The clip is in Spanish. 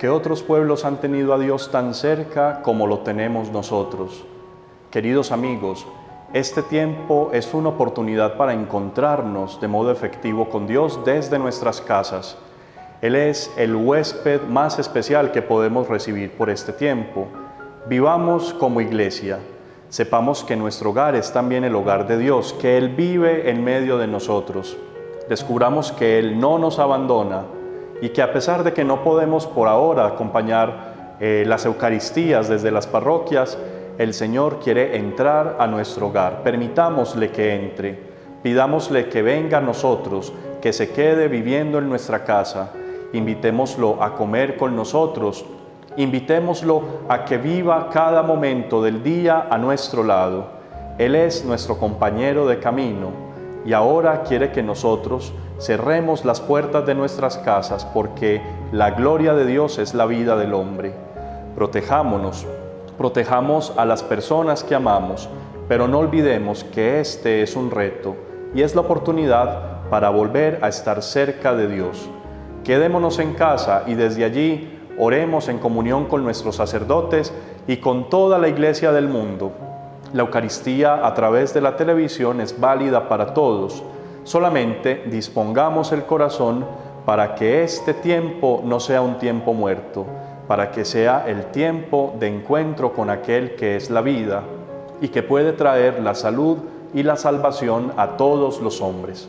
que otros pueblos han tenido a Dios tan cerca como lo tenemos nosotros. Queridos amigos, este tiempo es una oportunidad para encontrarnos de modo efectivo con Dios desde nuestras casas. Él es el huésped más especial que podemos recibir por este tiempo. Vivamos como iglesia. Sepamos que nuestro hogar es también el hogar de Dios, que Él vive en medio de nosotros. Descubramos que Él no nos abandona y que a pesar de que no podemos por ahora acompañar eh, las Eucaristías desde las parroquias, el Señor quiere entrar a nuestro hogar. Permitámosle que entre, pidámosle que venga a nosotros, que se quede viviendo en nuestra casa. Invitémoslo a comer con nosotros, invitémoslo a que viva cada momento del día a nuestro lado. Él es nuestro compañero de camino y ahora quiere que nosotros cerremos las puertas de nuestras casas porque la gloria de Dios es la vida del hombre. Protejámonos protejamos a las personas que amamos, pero no olvidemos que este es un reto y es la oportunidad para volver a estar cerca de Dios. Quedémonos en casa y desde allí oremos en comunión con nuestros sacerdotes y con toda la iglesia del mundo. La Eucaristía a través de la televisión es válida para todos. Solamente dispongamos el corazón para que este tiempo no sea un tiempo muerto, para que sea el tiempo de encuentro con aquel que es la vida y que puede traer la salud y la salvación a todos los hombres.